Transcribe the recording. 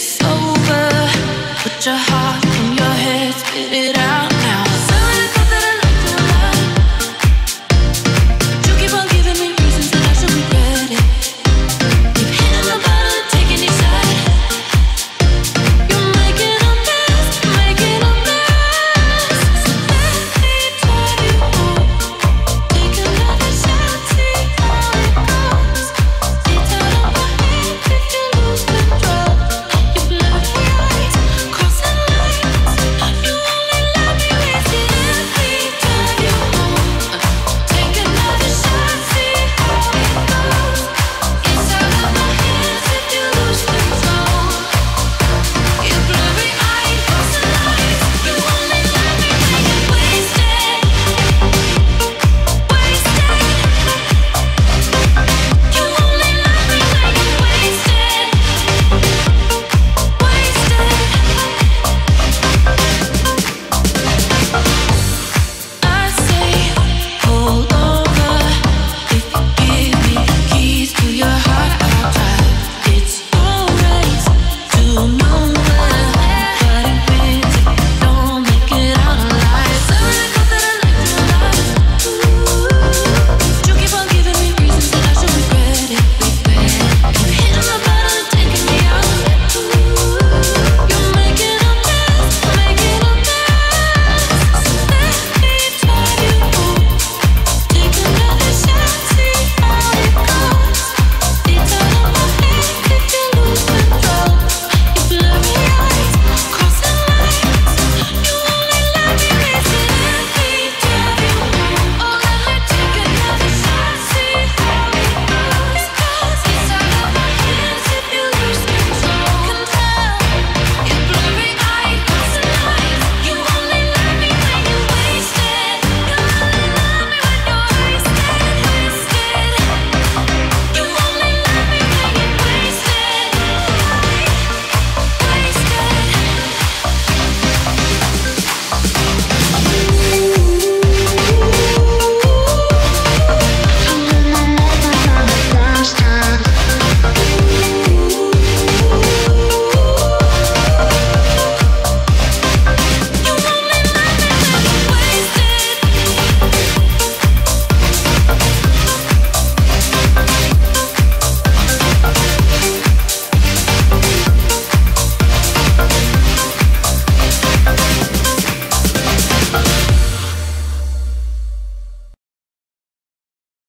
it's over. Put your heart.